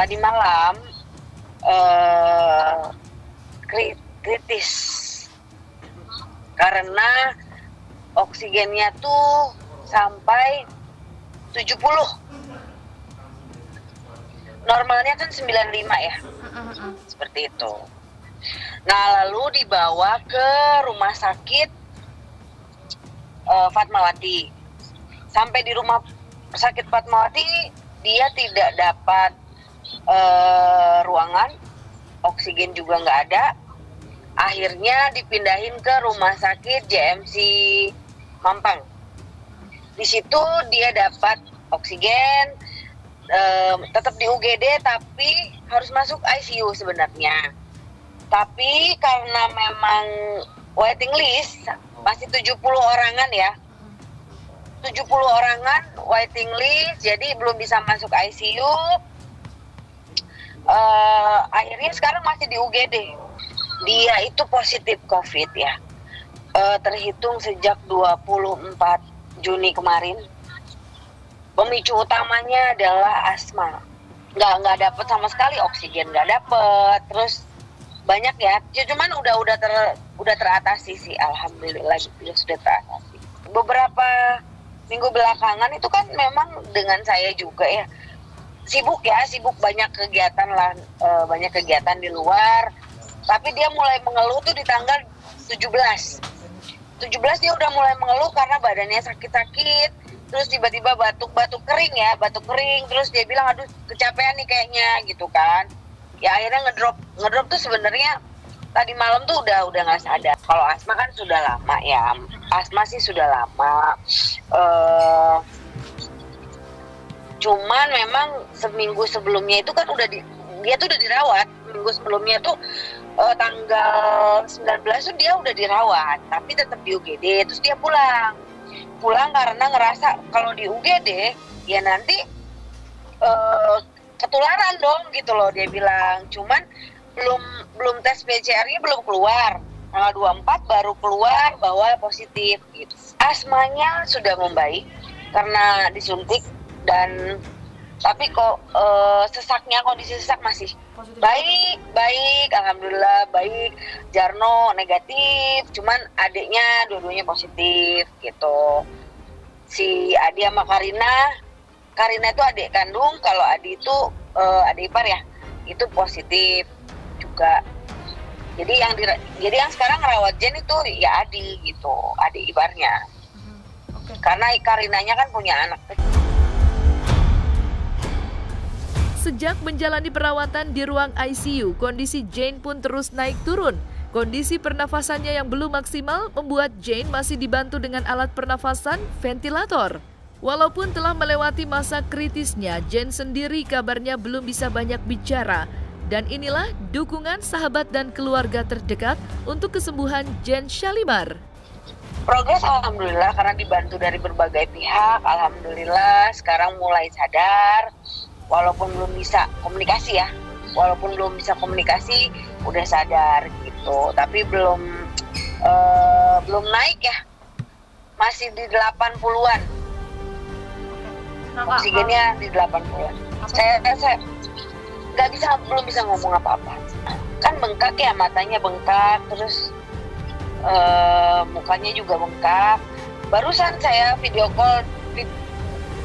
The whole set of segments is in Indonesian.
tadi malam uh, kritis. Karena oksigennya tuh sampai 70 normalnya kan 95 ya? Seperti itu. Nah lalu dibawa ke rumah sakit uh, Fatmawati. Sampai di rumah sakit Fatmawati dia tidak dapat uh, ruangan oksigen juga nggak ada. Akhirnya dipindahin ke rumah sakit JMC Mampang. Di situ dia dapat oksigen um, tetap di UGD tapi harus masuk ICU sebenarnya. Tapi karena memang waiting list masih 70 orangan ya. 70 orangan waiting list jadi belum bisa masuk ICU uh, akhirnya sekarang masih di UGD dia itu positif COVID ya. Uh, terhitung sejak 24 Juni kemarin. Pemicu utamanya adalah asma. Nggak nggak dapet sama sekali oksigen nggak dapet. Terus banyak ya, ya cuman udah udah ter udah teratasi sih alhamdulillah gitu sudah teratasi. Beberapa minggu belakangan itu kan memang dengan saya juga ya sibuk ya sibuk banyak kegiatan lah e, banyak kegiatan di luar. Tapi dia mulai mengeluh tuh di tanggal 17 17 dia udah mulai mengeluh karena badannya sakit-sakit. Terus tiba-tiba batuk-batuk kering ya batuk kering. Terus dia bilang aduh kecapean nih kayaknya gitu kan. Ya akhirnya ngedrop. Ngedrop tuh sebenarnya tadi malam tuh udah udah nggak sadar. Kalau asma kan sudah lama ya. Asma sih sudah lama. Uh, cuman memang seminggu sebelumnya itu kan udah di, dia tuh udah dirawat. Minggu sebelumnya tuh uh, tanggal 19 tuh dia udah dirawat tapi tetap di UGD terus dia pulang. Pulang karena ngerasa kalau di UGD ya nanti uh, ketularan dong gitu loh dia bilang. Cuman belum belum tes PCR-nya belum keluar. Tanggal 24 baru keluar bahwa positif. Gitu asmanya sudah membaik karena disuntik dan tapi kok uh, sesaknya kondisi sesak masih. Positif. baik baik alhamdulillah baik. Jarno negatif cuman adiknya dua-duanya positif gitu. Si Adi sama Karina Karina itu adik kandung kalau Adi itu uh, adik ipar ya itu positif juga. Jadi yang di, jadi yang sekarang rawat Jen itu ya Adi gitu adik iparnya. Hmm, okay. karena Karinanya kan punya anak Sejak menjalani perawatan di ruang ICU, kondisi Jane pun terus naik turun. Kondisi pernafasannya yang belum maksimal membuat Jane masih dibantu dengan alat pernafasan ventilator. Walaupun telah melewati masa kritisnya, Jane sendiri kabarnya belum bisa banyak bicara. Dan inilah dukungan sahabat dan keluarga terdekat untuk kesembuhan Jen Shalimar. Progres alhamdulillah karena dibantu dari berbagai pihak. Alhamdulillah sekarang mulai sadar walaupun belum bisa komunikasi ya. Walaupun belum bisa komunikasi udah sadar gitu. Tapi belum uh, belum naik ya. Masih di 80-an oksigennya di 80-an saya saya nggak bisa belum bisa ngomong apa-apa. Kan bengkak ya matanya bengkak terus uh, mukanya juga bengkak. Barusan saya video call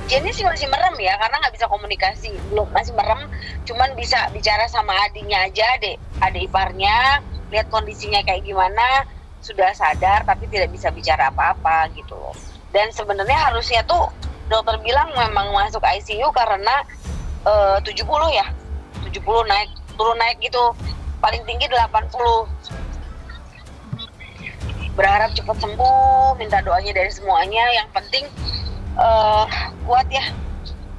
Jenny sih masih merem ya karena nggak bisa komunikasi. Belum masih merem cuman bisa bicara sama adiknya aja adik adik iparnya lihat kondisinya kayak gimana sudah sadar tapi tidak bisa bicara apa-apa gitu loh. Dan sebenarnya harusnya tuh dokter bilang memang masuk ICU karena eh, uh, 70 ya 70 naik turun naik gitu. Paling tinggi 80 berharap cepat sembuh minta doanya dari semuanya. Yang penting uh, kuat ya.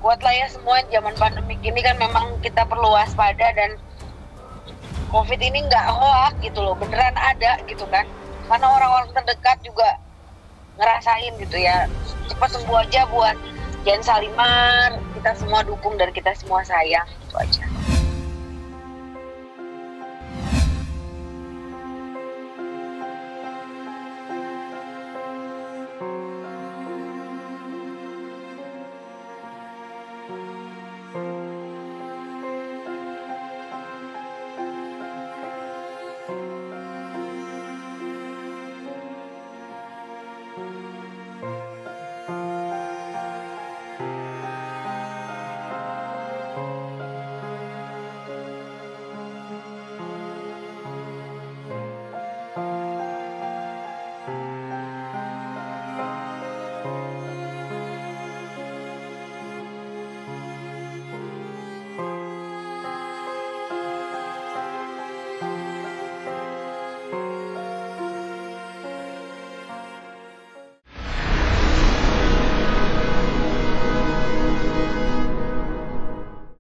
Kuat lah ya semua zaman pandemi ini kan memang kita perlu waspada dan covid ini nggak hoax gitu loh. Beneran ada gitu kan. Karena orang-orang terdekat juga ngerasain gitu ya. Cepat sembuh aja buat Jan Salimar. Kita semua dukung dan kita semua sayang itu aja